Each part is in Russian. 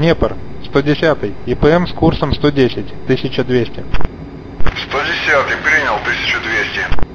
Днепр, 110 ИПМ с курсом 110, 1200. 110 принял 1200.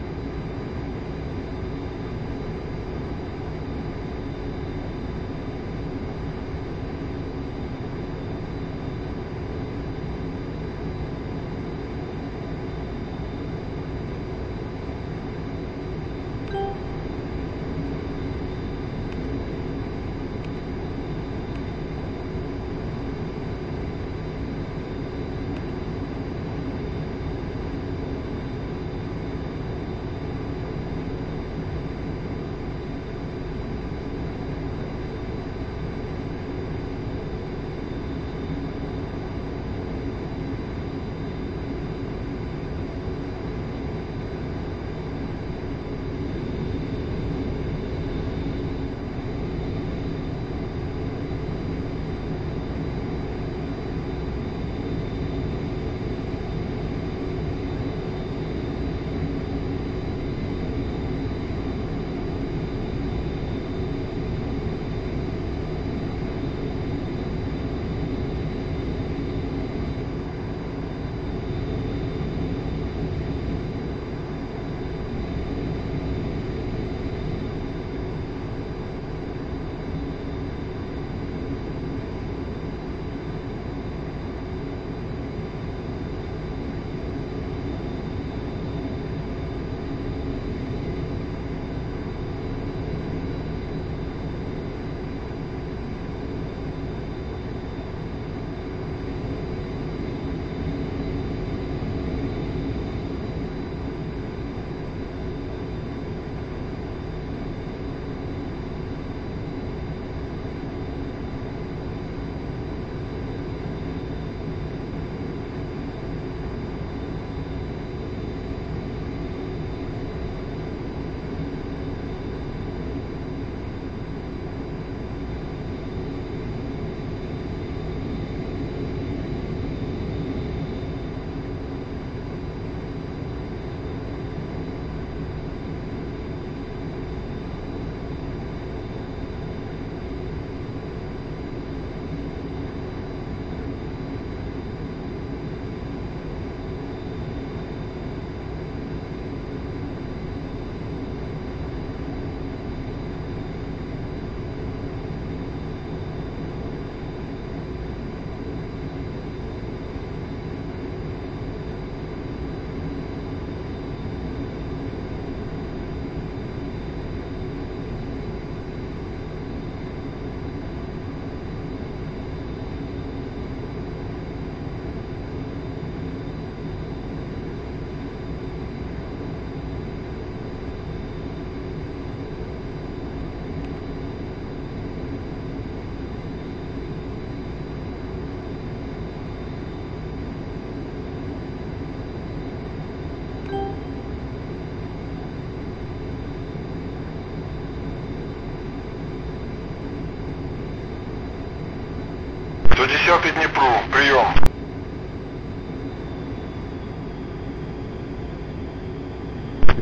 110 Днепру, прием.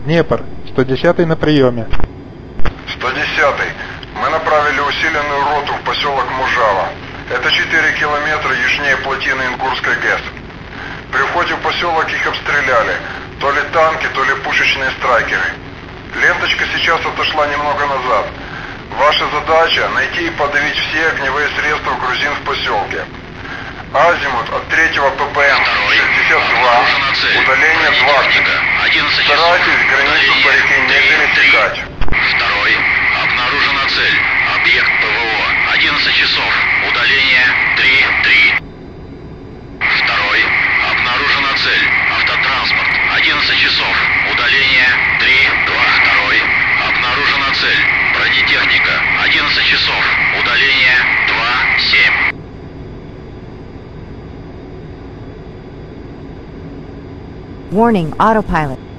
Днепр, 110 на приеме. 110 Мы направили усиленную роту в поселок Мужава. Это 4 километра южнее плотины Ингурской ГЭС. При входе в поселок их обстреляли. То ли танки, то ли пушечные страйкеры. Ленточка сейчас отошла немного назад. Ваша задача – найти и подавить все огневые средства грузин в поселке. Азимут от 3 ППМ Второй. 62, Обнаружена цель. удаление 20. Бронетехника. 11 часов. Старайтесь границу по реке не пересекать. 3. Второй. Обнаружена цель. Объект ПВО. 11 часов. Удаление 3-3. Второй. Обнаружена цель. Автотранспорт. 11 часов. Warning, autopilot.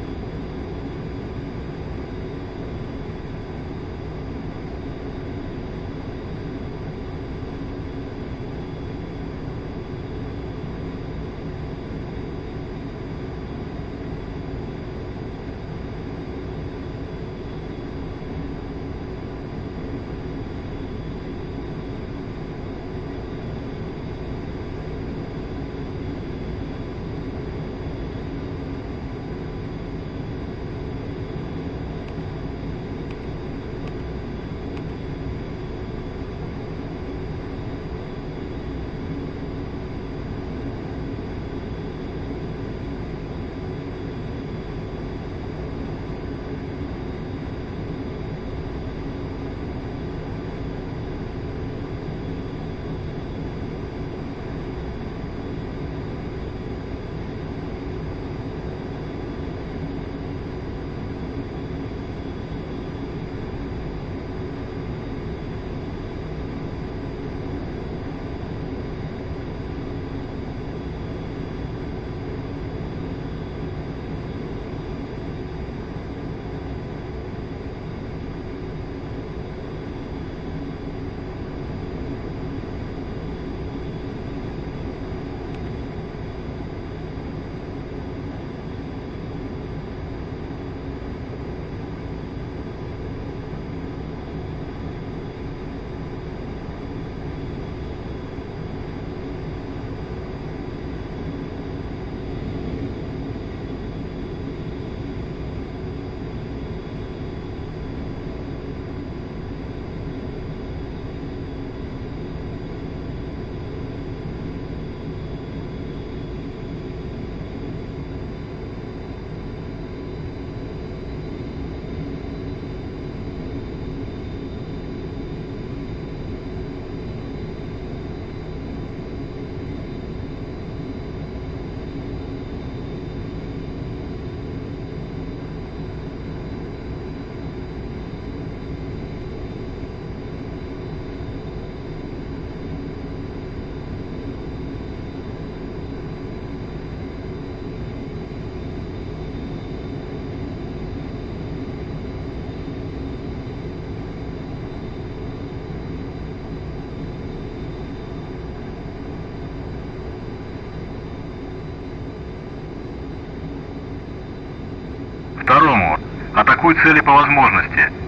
Атакуй цели по возможности.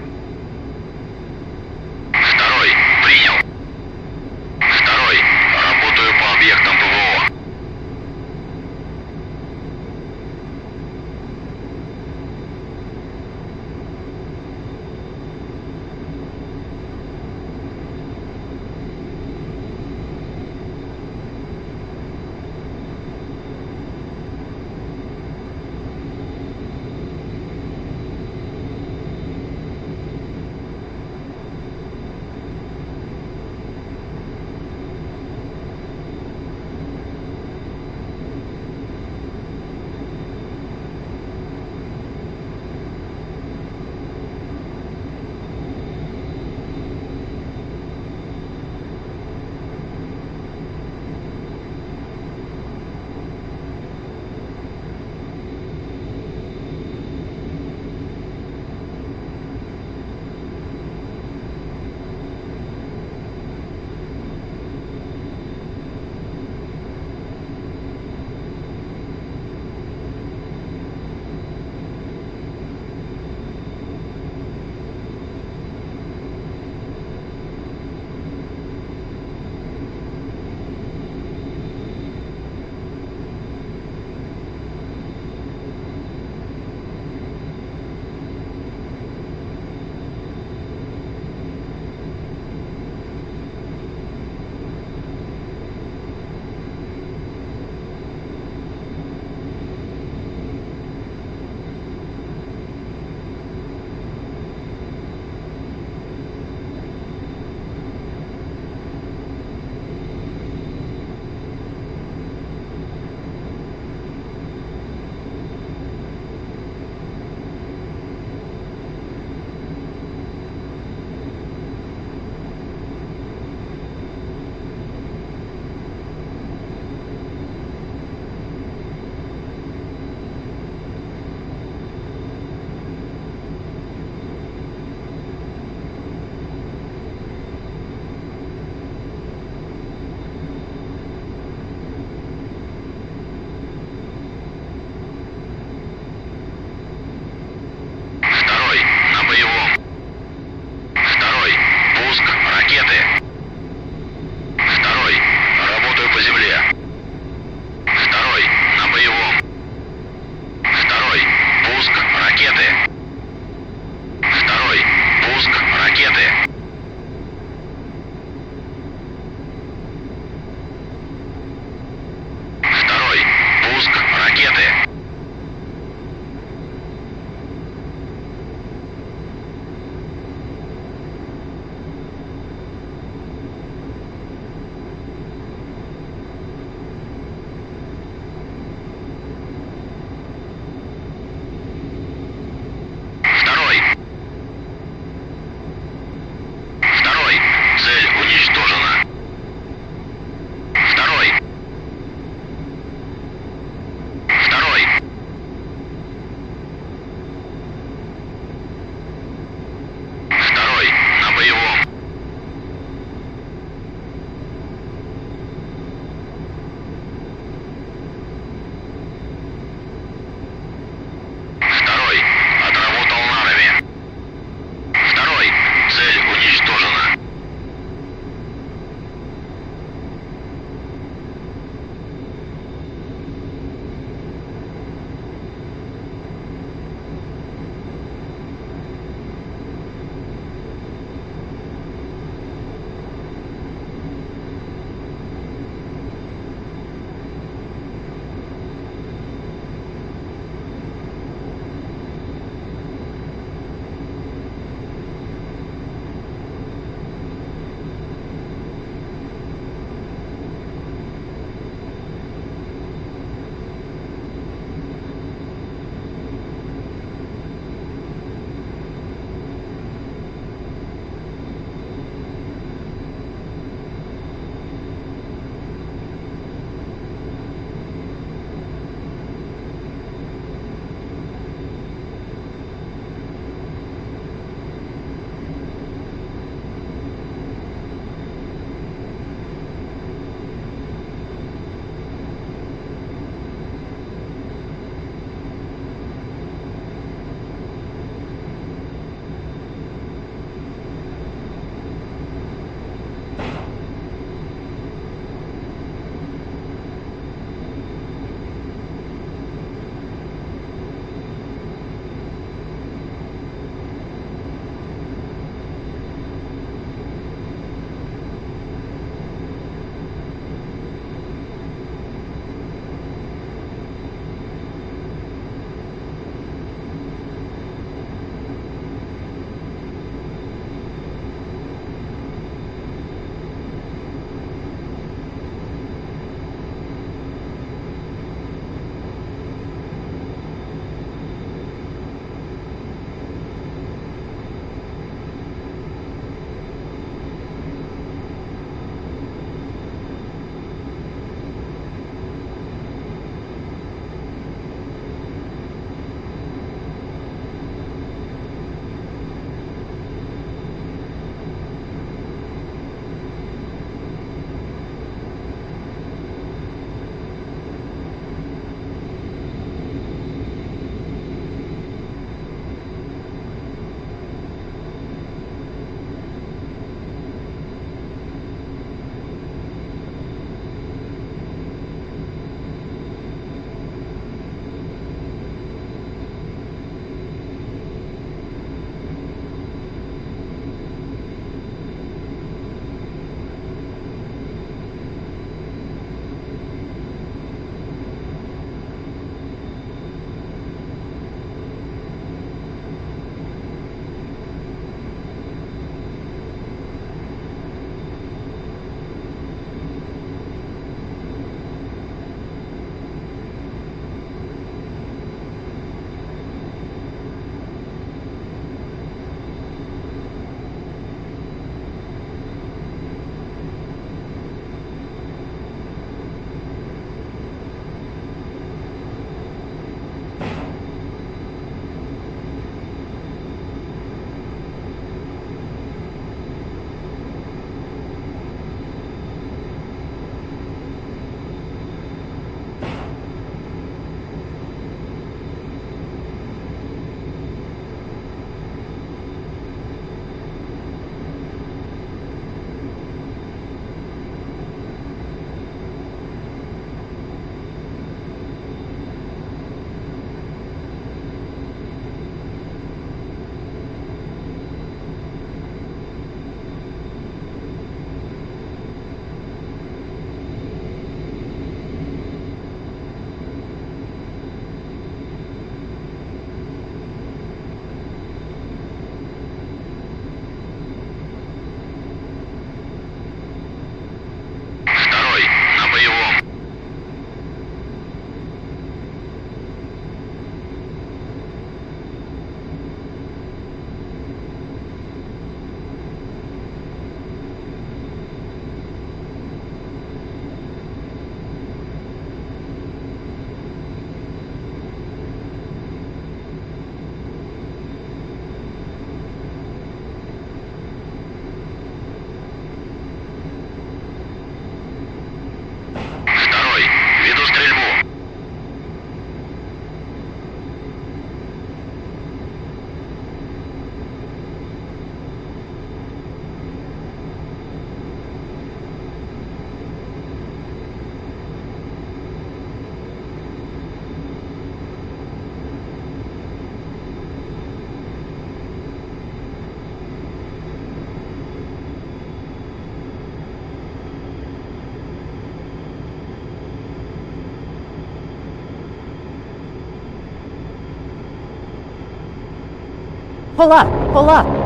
Pull up! Pull up!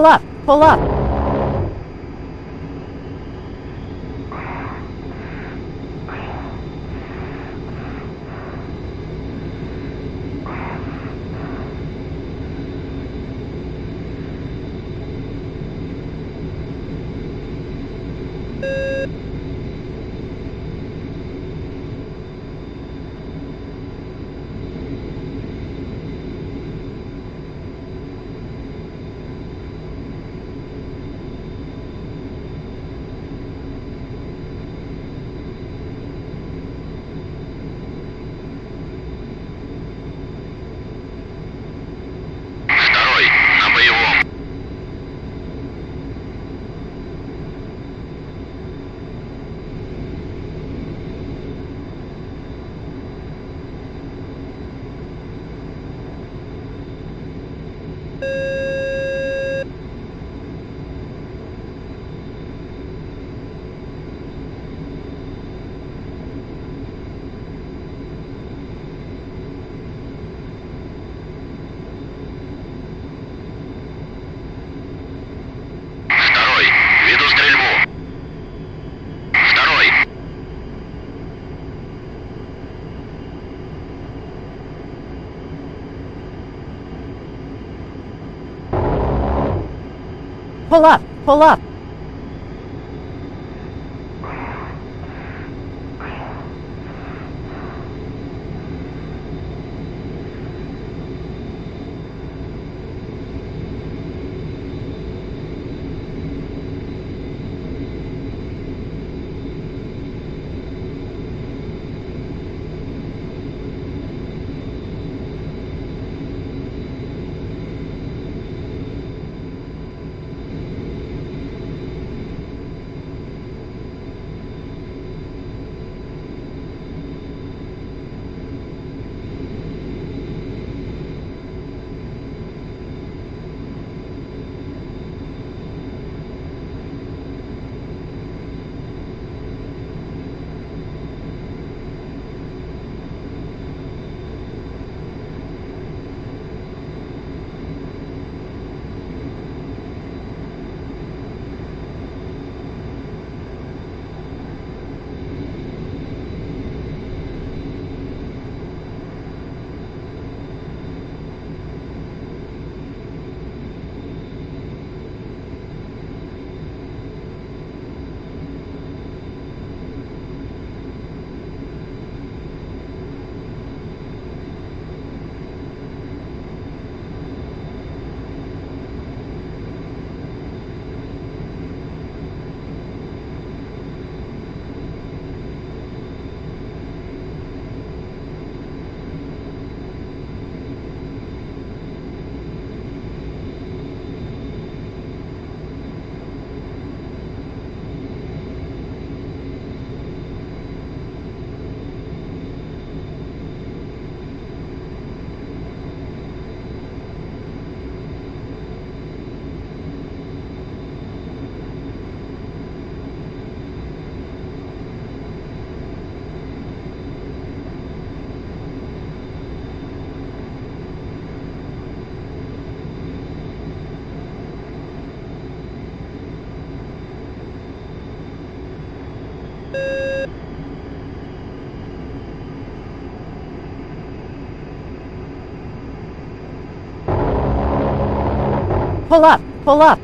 Pull up! Pull up! Pull up! Pull up! Pull up. Pull up.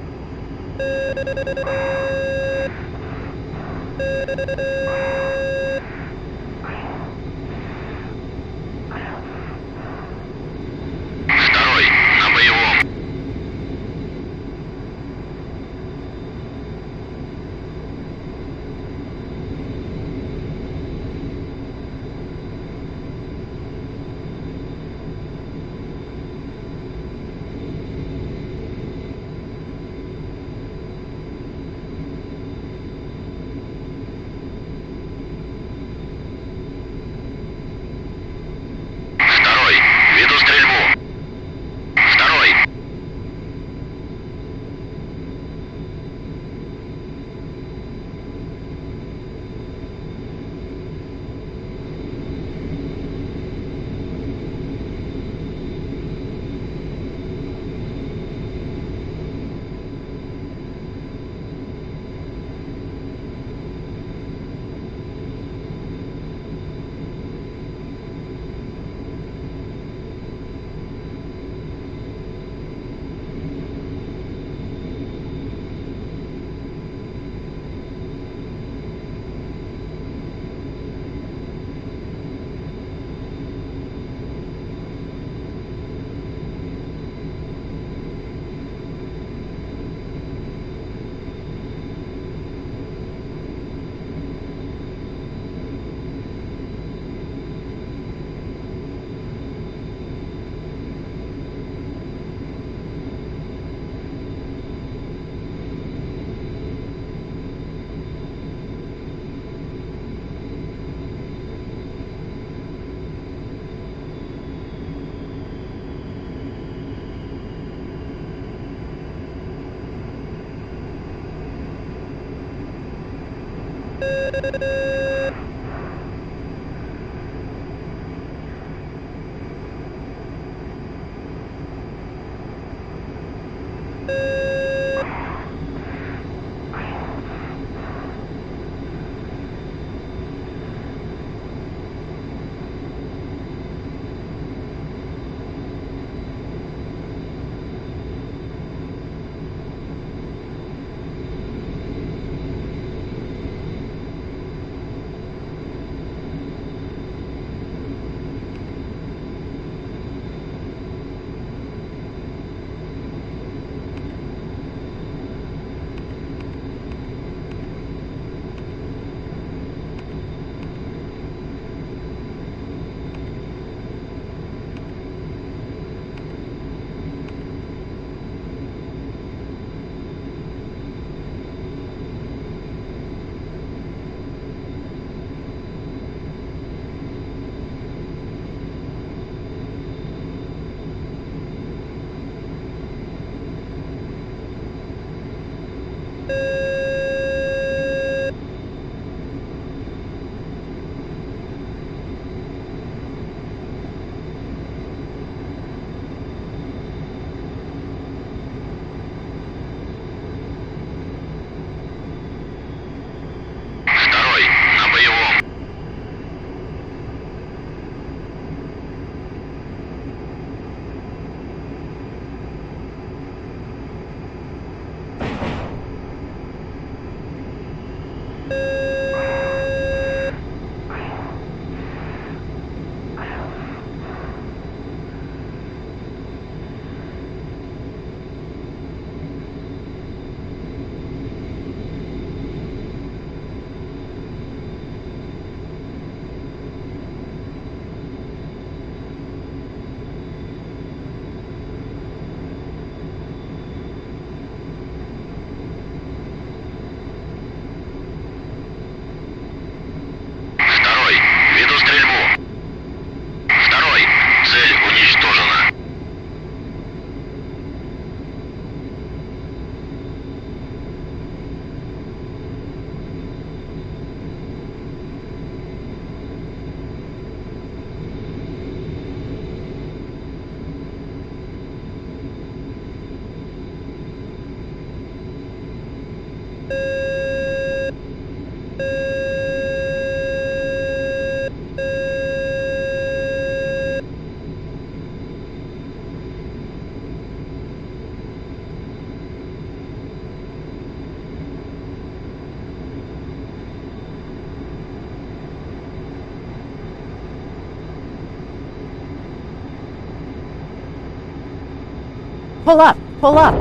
Música Pull up. Pull up.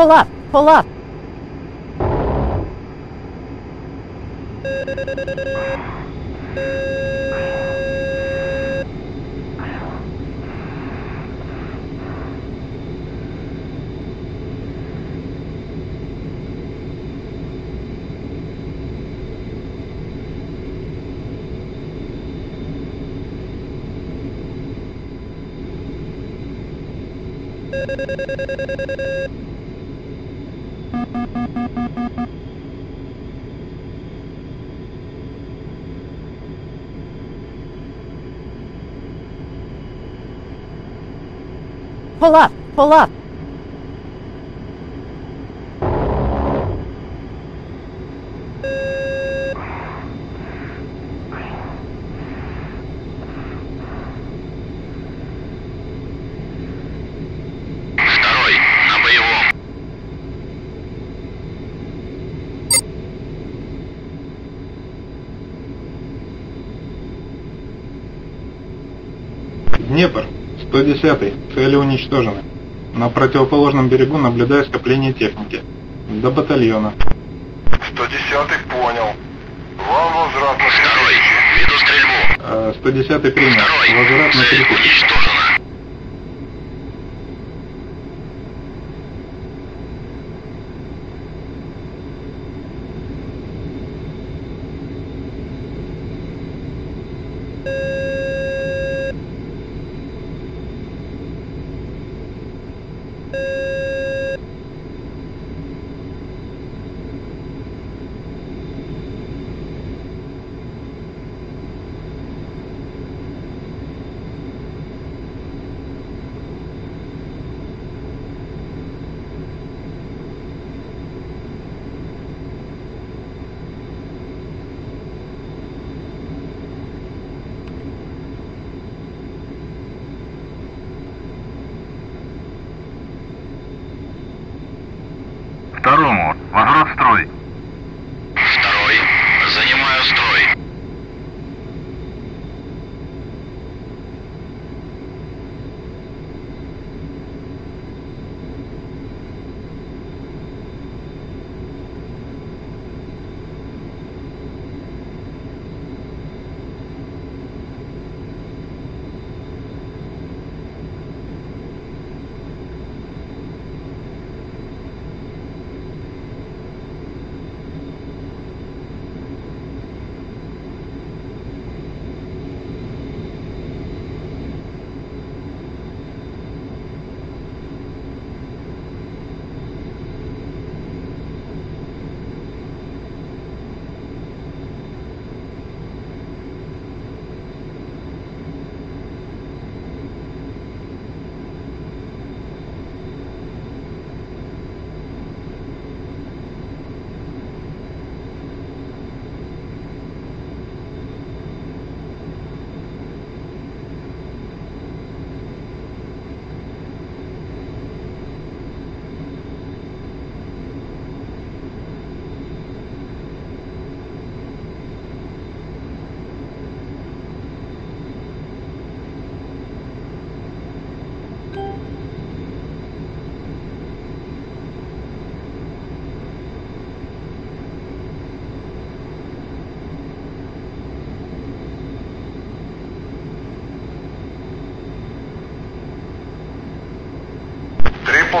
Pull up. Pull up. Pull up. Pull up. 10. Цели уничтожены. На противоположном берегу наблюдаю скопление техники. До батальона. 110 понял. Вам возврат на Второй. Веду стрельбу. Э, 110 принял. Второй. Возврат на 30.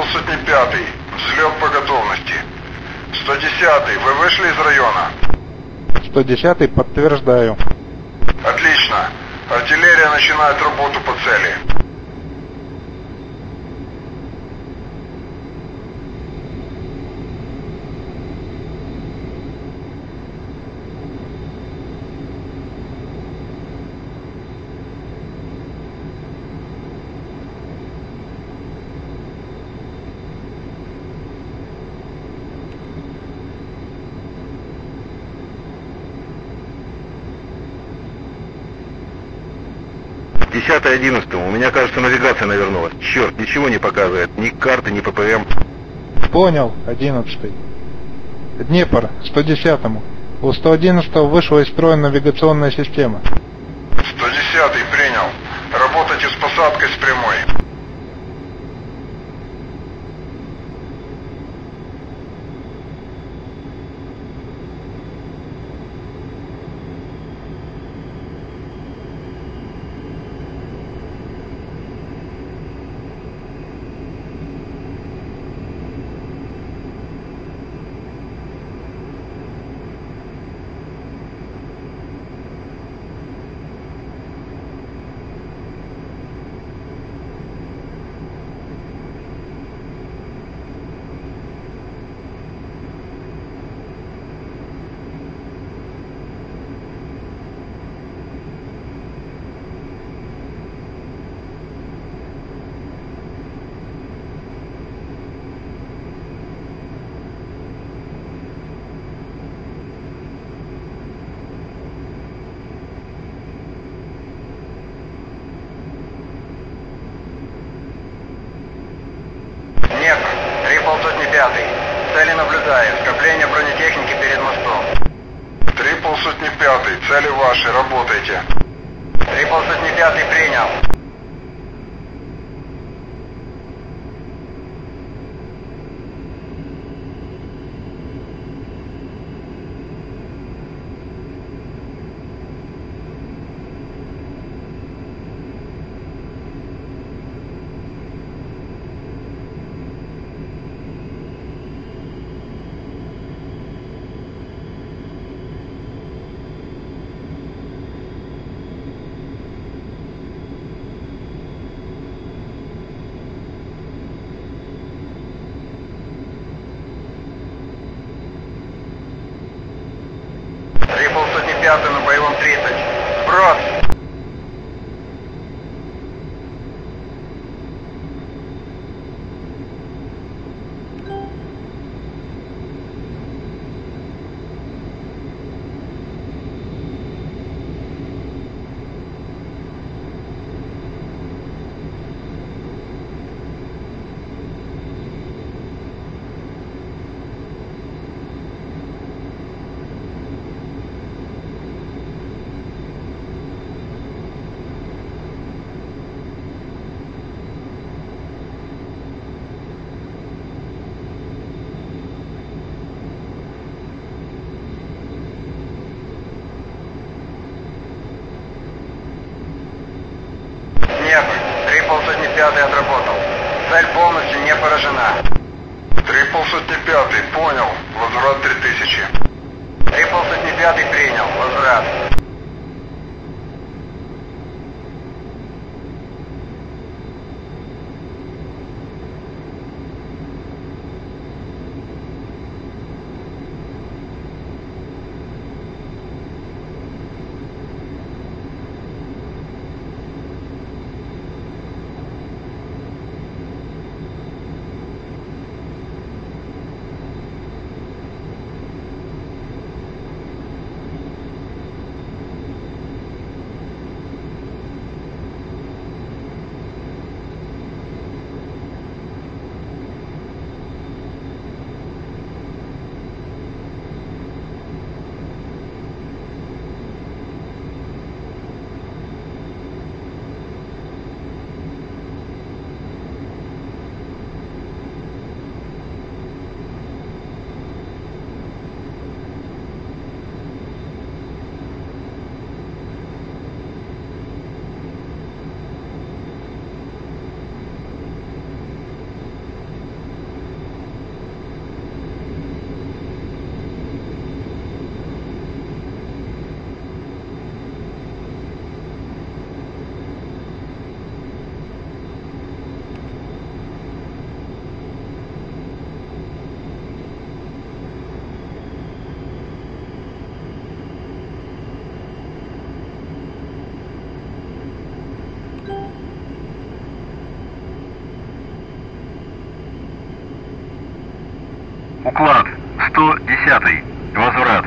195. Взлет по готовности. 110. Вы вышли из района? 110. Подтверждаю. Отлично. Артиллерия начинает работу по цели. Десятый одиннадцатому. У меня, кажется, навигация навернулась. Черт, ничего не показывает. Ни карты, ни ППМ. Понял, 11 Днепр, 110-му. У 111 вышла из строя навигационная система. 110 принял. Работайте с посадкой с прямой. 110. Возврат.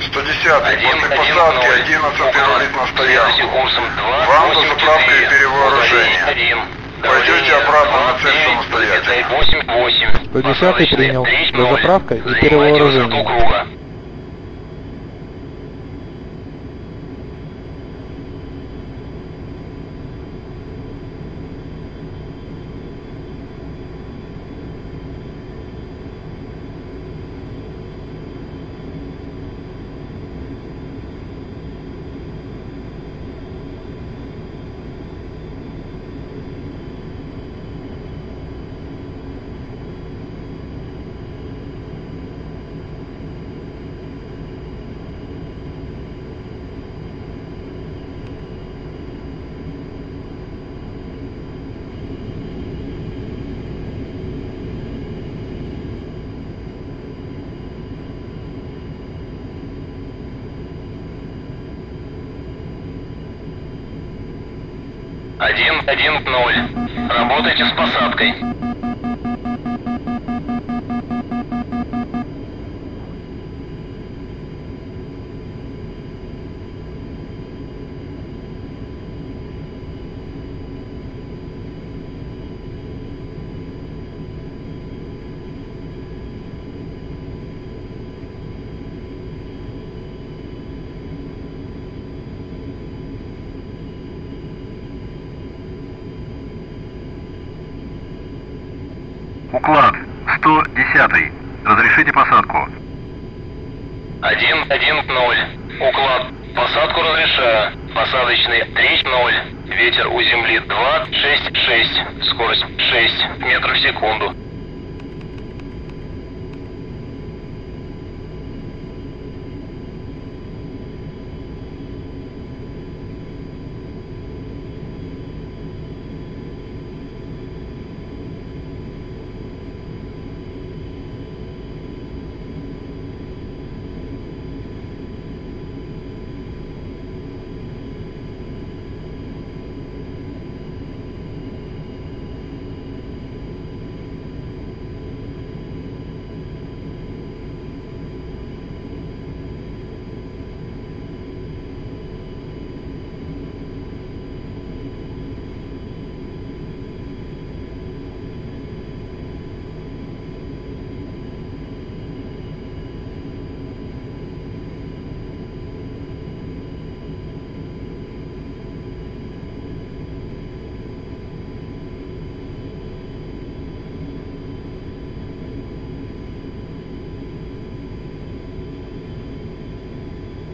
110 Один, после посадки ноль. 11 рулит на стоянку. курсом 2, Вам 8, дозаправка и 4. перевооружение. Удаление 1. Пойдете обратно на 2, цель 9, самостоятельно. 8, 8. 110 Посадочный принял. 3, Дозаправка и 0. Занимайте перевооружение. Высоту круга. Один, один, ноль. Работайте с посадкой.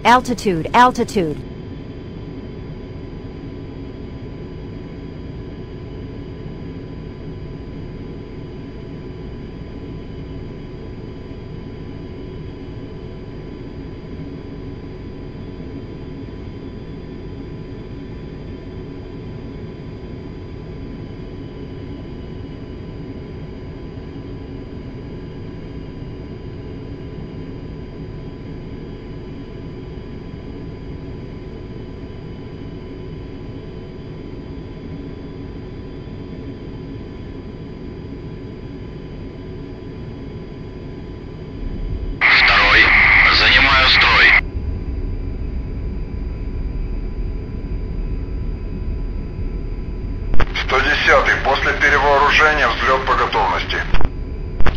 Altitude, altitude. 110. После перевооружения взлет по готовности.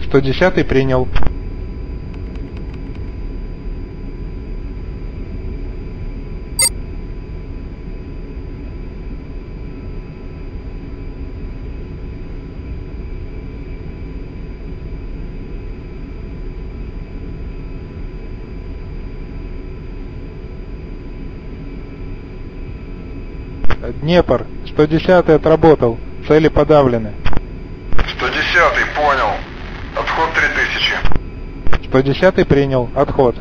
110 принял. Днепр, 110 отработал, цели подавлены. 110 понял. Отход 3000. 110 принял, отход.